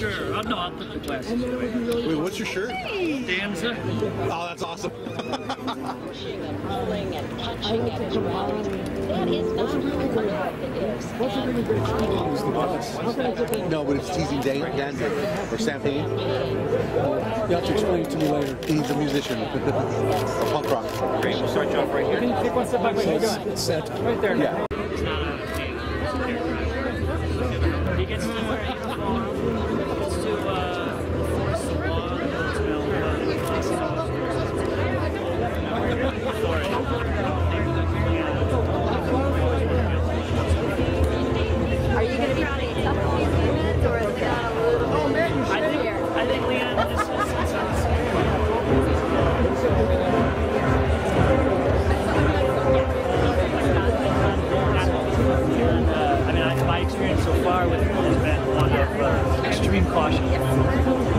Sure. Oh, no, I'll put the glasses away. Wait, what's your shirt? Danza. Oh, that's awesome. pushing and pulling and touching at his wallet. That is not what it is. And no, but it's teasing Dan Danzig or Sam Payne. You have to explain it to me later. He's a musician, a punk rock. Great, we'll start you off right here. Take one step back. Wait, how you doing? Set. Right there. Yeah. It's not a He gets to where experience so far with it has been one of uh, extreme caution.